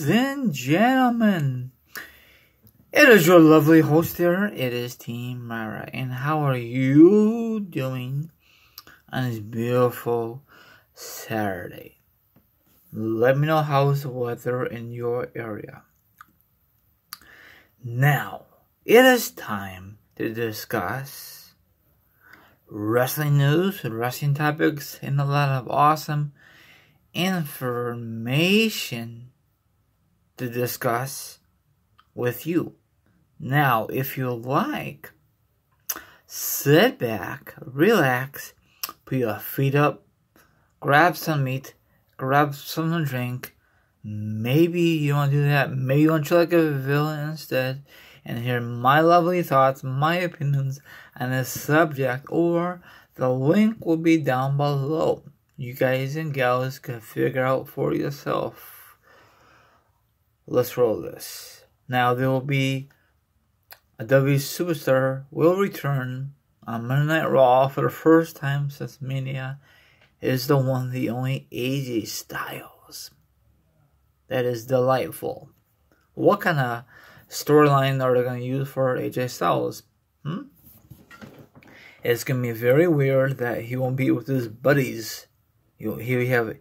Ladies and gentlemen, it is your lovely host here. It is Team RyRy. And how are you doing on this beautiful Saturday? Let me know how's the weather in your area. Now, it is time to discuss wrestling news, wrestling topics, and a lot of awesome information to discuss with you. Now, if you like, sit back, relax, put your feet up, grab some meat, grab some to drink. Maybe you want to do that. Maybe you want to like a villain instead and hear my lovely thoughts, my opinions on this subject, or the link will be down below you guys and gals can figure out for yourself. Let's roll this. Now there will be a W superstar will return on Monday Night Raw for the first time since Mania. is the one, the only AJ Styles. That is delightful. What kind of storyline are they going to use for AJ Styles? Hmm? It's going to be very weird that he won't be with his buddies He'll, he'll have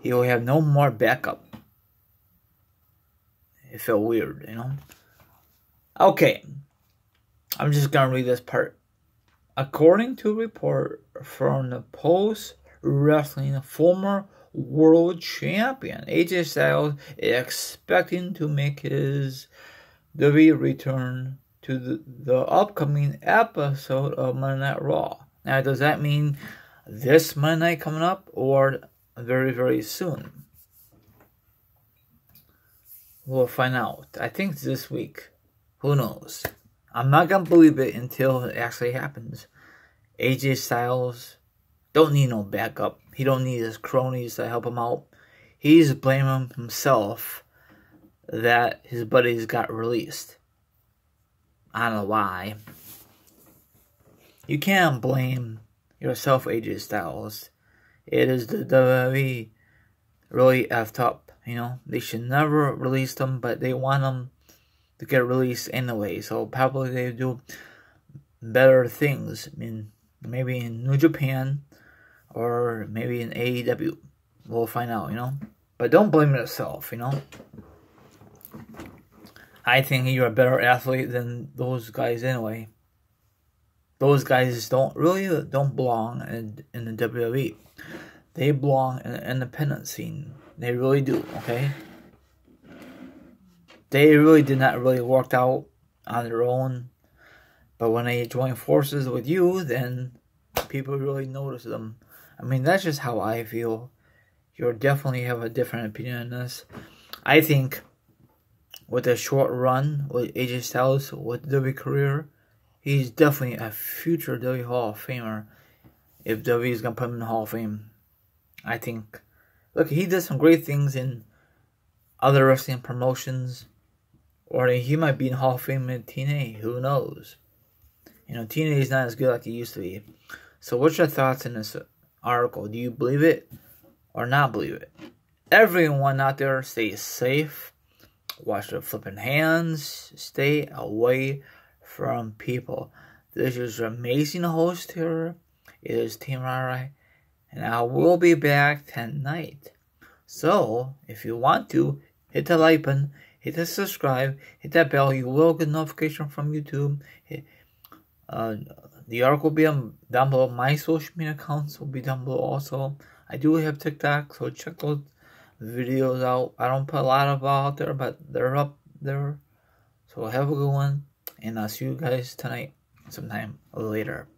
he'll have no more backup. It felt weird, you know. Okay, I'm just gonna read this part. According to a report from the Post Wrestling former world champion, AJ Styles is expecting to make his WWE return to the, the upcoming episode of Monday Night Raw. Now, does that mean this Monday night coming up or very, very soon. We'll find out. I think this week. Who knows? I'm not gonna believe it until it actually happens. AJ Styles don't need no backup. He don't need his cronies to help him out. He's blaming himself that his buddies got released. I don't know why. You can't blame yourself AJ Styles. It is the WWE really effed up. You know, they should never release them, but they want them to get released anyway. So probably they do better things. I mean, maybe in New Japan or maybe in AEW. We'll find out, you know. But don't blame yourself, you know. I think you're a better athlete than those guys anyway those guys don't really don't belong in, in the WWE. They belong in the independent scene. They really do, okay? They really did not really work out on their own. But when they join forces with you, then people really notice them. I mean, that's just how I feel. You'll definitely have a different opinion on this. I think with a short run with AJ Styles with WWE career, he's definitely a future WWE Hall of Famer. If WWE is gonna put him in the Hall of Fame, I think. Look, he did some great things in other wrestling promotions, or he might be in Hall of Fame in TNA. Who knows? You know, TNA is not as good like it used to be. So, what's your thoughts in this article? Do you believe it or not believe it? Everyone out there, stay safe. Wash their flipping hands. Stay away from people. This is your amazing host here. It is Team Rai, and I will be back tonight. So, if you want to, hit the like button, hit the subscribe, hit that bell. You will get notification from YouTube. Hit, uh, the article will be down below. My social media accounts will be down below also. I do have TikTok, so check those videos out. I don't put a lot of out there, but they're up there. So have a good one and I'll see you guys tonight sometime later.